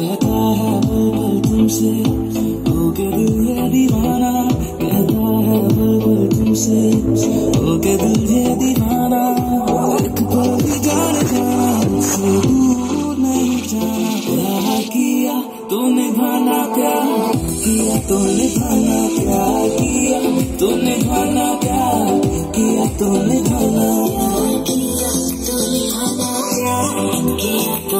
कहता है बुलबुल तुमसे हो के दिल ये दीवाना। कहता है बुलबुल तुमसे हो के दिल ये दीवाना। एक पल भी जाने जाना, मुझसे दूर नहीं जाना। प्यार किया तो निभाना प्यार किया तो निभाना प्यार किया तो निभाना प्यार किया तो निभाना प्यार किया तो